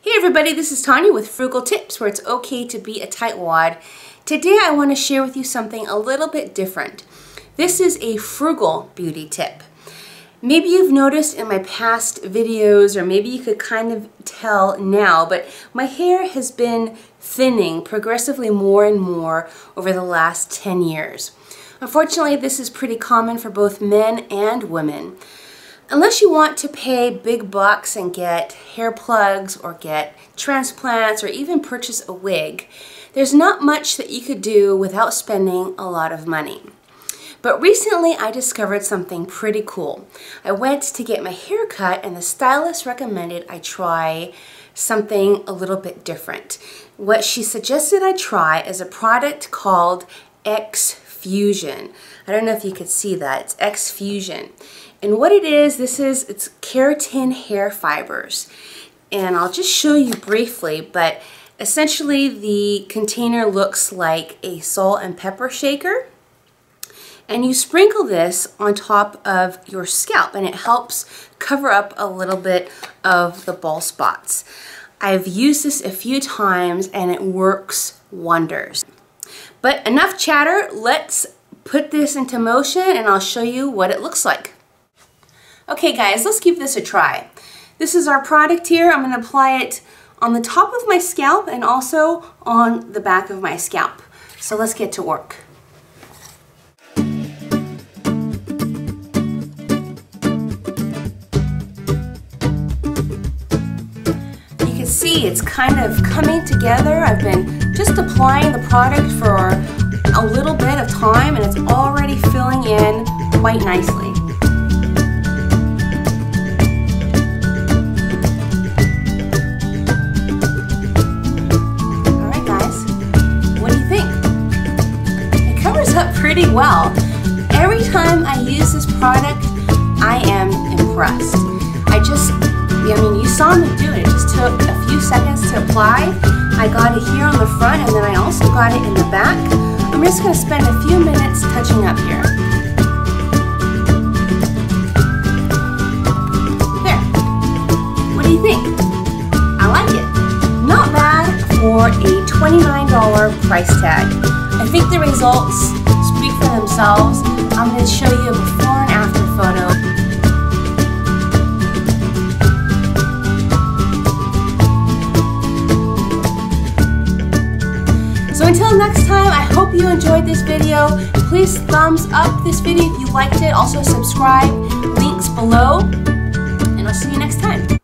Hey everybody, this is Tanya with Frugal Tips where it's okay to be a tightwad. Today I want to share with you something a little bit different. This is a frugal beauty tip. Maybe you've noticed in my past videos or maybe you could kind of tell now, but my hair has been thinning progressively more and more over the last 10 years. Unfortunately, this is pretty common for both men and women. Unless you want to pay big bucks and get hair plugs or get transplants or even purchase a wig, there's not much that you could do without spending a lot of money. But recently I discovered something pretty cool. I went to get my hair cut and the stylist recommended I try something a little bit different. What she suggested I try is a product called X Fusion. I don't know if you could see that. It's X Fusion. And what it is, this is, it's keratin hair fibers. And I'll just show you briefly, but essentially the container looks like a salt and pepper shaker. And you sprinkle this on top of your scalp and it helps cover up a little bit of the bald spots. I've used this a few times and it works wonders. But enough chatter, let's put this into motion and I'll show you what it looks like. Okay guys, let's give this a try. This is our product here. I'm going to apply it on the top of my scalp and also on the back of my scalp. So let's get to work. See it's kind of coming together. I've been just applying the product for a little bit of time and it's already filling in quite nicely. Alright guys, what do you think? It covers up pretty well. Every time I use this product, I am impressed. I just, saw me do it. It just took a few seconds to apply. I got it here on the front and then I also got it in the back. I'm just going to spend a few minutes touching up here. There. What do you think? I like it. Not bad for a $29 price tag. I think the results speak for themselves. I'm going to show you a before and after photo. So until next time, I hope you enjoyed this video. Please thumbs up this video if you liked it. Also subscribe, links below, and I'll see you next time.